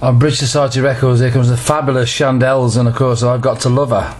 On Bridge Society Records, here comes the fabulous Chandels, and of course, I've got to love her.